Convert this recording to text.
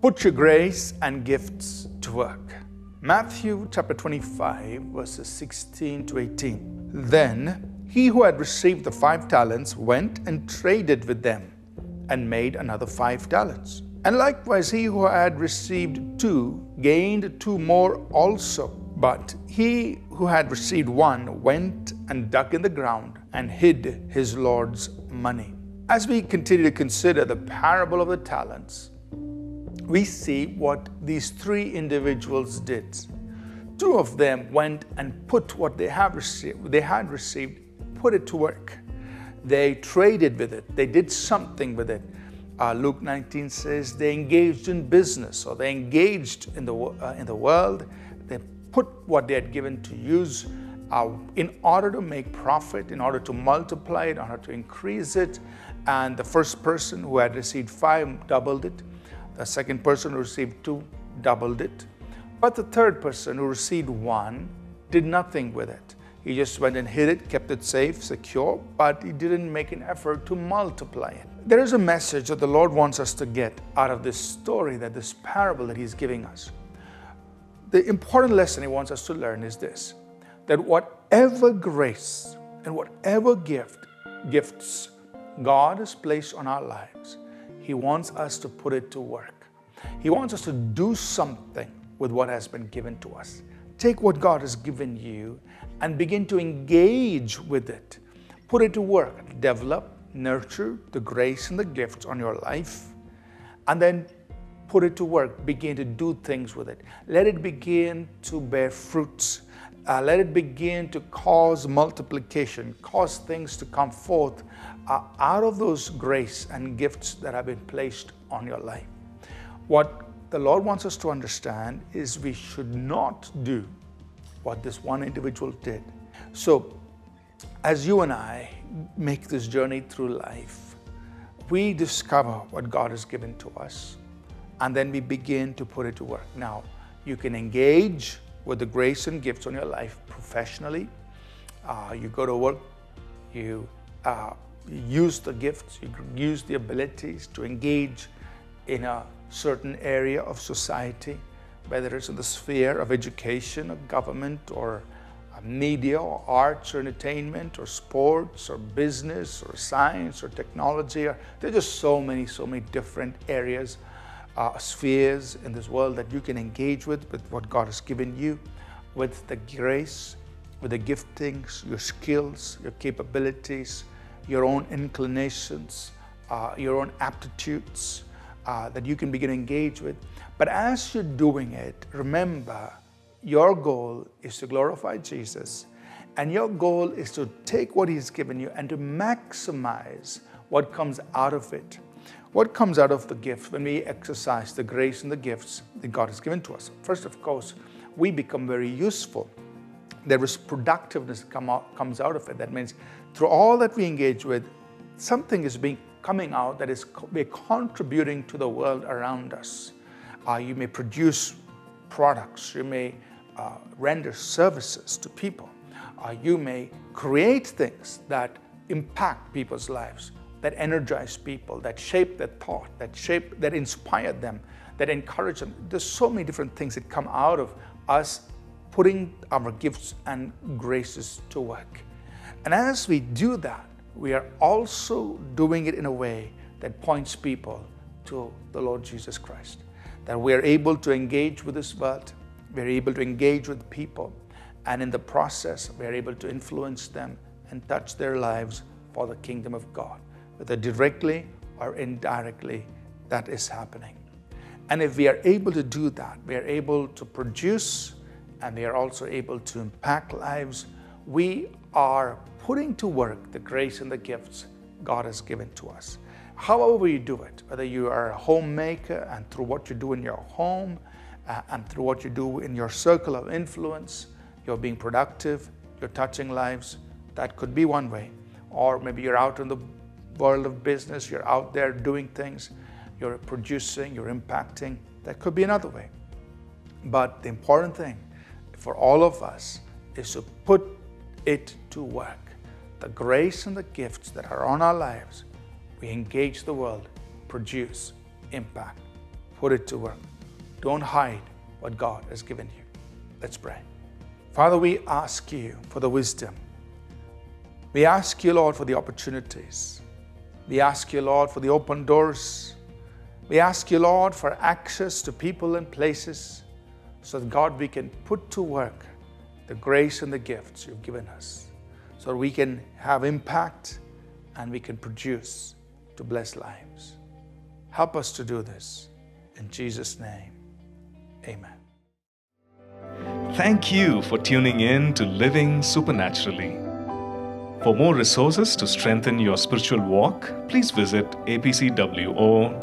Put your grace and gifts to work. Matthew chapter 25, verses 16 to 18. Then he who had received the five talents went and traded with them and made another five talents. And likewise, he who had received two gained two more also. But he who had received one went and dug in the ground and hid his Lord's money. As we continue to consider the parable of the talents, we see what these three individuals did. Two of them went and put what they have received, they had received, put it to work. They traded with it. They did something with it. Uh, Luke 19 says they engaged in business or they engaged in the, uh, in the world. They put what they had given to use uh, in order to make profit, in order to multiply it, in order to increase it. And the first person who had received five doubled it. The second person who received two doubled it. But the third person who received one did nothing with it. He just went and hid it, kept it safe, secure, but he didn't make an effort to multiply it. There is a message that the Lord wants us to get out of this story, that this parable that He's giving us. The important lesson He wants us to learn is this that whatever grace and whatever gift, gifts God has placed on our lives, he wants us to put it to work. He wants us to do something with what has been given to us. Take what God has given you and begin to engage with it. Put it to work. Develop, nurture the grace and the gifts on your life, and then put it to work. Begin to do things with it. Let it begin to bear fruits. Uh, let it begin to cause multiplication, cause things to come forth uh, out of those grace and gifts that have been placed on your life. What the Lord wants us to understand is we should not do what this one individual did. So, as you and I make this journey through life, we discover what God has given to us and then we begin to put it to work. Now, you can engage with the grace and gifts on your life professionally. Uh, you go to work, you uh, use the gifts, you use the abilities to engage in a certain area of society, whether it's in the sphere of education, or government, or media, or arts, or entertainment, or sports, or business, or science, or technology. Or, there are just so many, so many different areas, uh, spheres in this world that you can engage with, with what God has given you, with the grace, with the giftings, your skills, your capabilities, your own inclinations, uh, your own aptitudes uh, that you can begin to engage with. But as you're doing it, remember your goal is to glorify Jesus, and your goal is to take what He's given you and to maximize what comes out of it. What comes out of the gift when we exercise the grace and the gifts that God has given to us? First, of course, we become very useful. There is productiveness come out, comes out of it. That means through all that we engage with, something is being coming out that is we're contributing to the world around us. Uh, you may produce products, you may uh, render services to people, uh, you may create things that impact people's lives, that energize people, that shape their thought, that shape, that inspire them, that encourage them. There's so many different things that come out of us putting our gifts and graces to work. And as we do that, we are also doing it in a way that points people to the Lord Jesus Christ. That we are able to engage with this world, we are able to engage with people, and in the process, we are able to influence them and touch their lives for the kingdom of God. Whether directly or indirectly, that is happening. And if we are able to do that, we are able to produce and we are also able to impact lives we are putting to work the grace and the gifts God has given to us. However, you do it, whether you are a homemaker and through what you do in your home uh, and through what you do in your circle of influence, you're being productive, you're touching lives, that could be one way. Or maybe you're out in the world of business, you're out there doing things, you're producing, you're impacting, that could be another way. But the important thing for all of us is to put it to work. The grace and the gifts that are on our lives, we engage the world produce impact. Put it to work. Don't hide what God has given you. Let's pray. Father, we ask you for the wisdom. We ask you, Lord, for the opportunities. We ask you, Lord, for the open doors. We ask you, Lord, for access to people and places so that, God, we can put to work the grace and the gifts you've given us so that we can have impact and we can produce to bless lives. Help us to do this. In Jesus' name, amen. Thank you for tuning in to Living Supernaturally. For more resources to strengthen your spiritual walk, please visit apcwo.org.